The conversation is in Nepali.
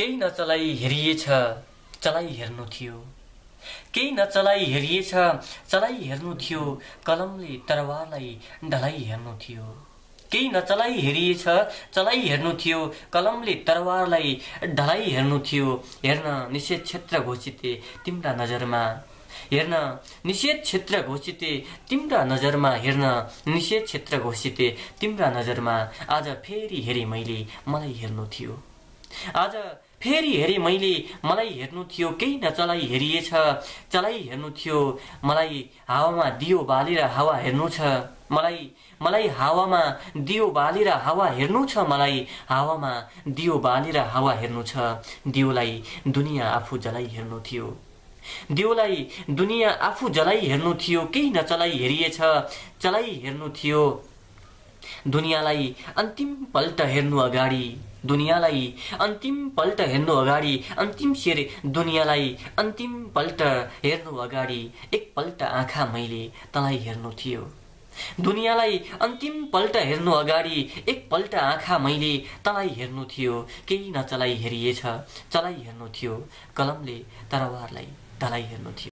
केही नचलाई हेरिएछ चलाइ हेर्नु थियो। केही नचलाई हेरिएछ चलाइ हेर्नु थियो। कलमले तरवारलाई ढलाइ हेर्नु थियो। केही नचलाई हेरिएछ चलाइ हेर्नु थियो। कलमले तरवारलाई ढलाइ हेर्नु थियो। हेर्न निषेध क्षेत्र घोषिते तिम्रा नजरमा। हेर्न निषेध क्षेत्र घोषिते तिम्रा नजरमा। हेर्न निषेध क्षेत्र घोषिते तिम्रा नजरमा। आज फेरि हेरेँ मैले मलाई हेर्नु थियो। आज फेरि हेरेँ मैले मलाई हेर्नु थियो केही नचलाई हेरिएछ। चलाइ हेर्नु थियो मलाई हावामा दियो बालेर हावा हेर्नु छ। मलाई मलाई हावामा दियो बालेर हावा हेर्नु छ। मलाई हावामा दियो बालेर हावा हेर्नु छ। दियोलाई दुनियाँ आफू जलाई हेर्नु थियो। दियोलाई दुनियाँ आफू जलाई हेर्नु थियो। केही नचलाई हेरिएछ। चलाई हेर्नु थियो। दुनियाँलाई अन्तिम पल्ट हेर्नु अगाडि दुनियाँलाई अन्तिम पल्ट हेर्नु अगाडि अन्तिम शेर दुनियाँलाई अन्तिम पल्ट हेर्नु अगाडि एकपल्ट आँखा मैले तँलाई हेर्नु थियो। दुनियाँलाई अन्तिम पल्ट हेर्नु अगाडि एकपल्ट आँखा मैले तँलाई हेर्नु थियो। केही नचलाई हेरिएछ चलाई हेर्नु थियो। कलमले तरवारलाई तलाई हेर्नु थियो।